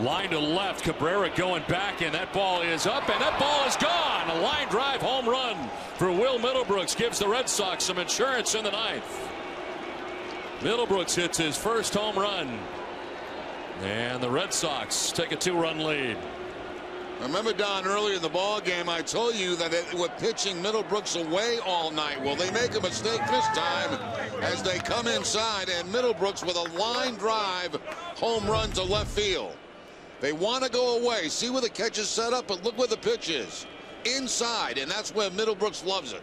Line to left. Cabrera going back, and that ball is up, and that ball is gone. A line drive home run for Will Middlebrooks gives the Red Sox some insurance in the ninth. Middlebrooks hits his first home run. And the Red Sox take a two-run lead. Remember, Don, earlier in the ball game, I told you that it, we're pitching Middlebrooks away all night. Well, they make a mistake this time as they come inside, and Middlebrooks with a line drive home run to left field. They want to go away. See where the catch is set up, but look where the pitch is. Inside, and that's where Middlebrooks loves it.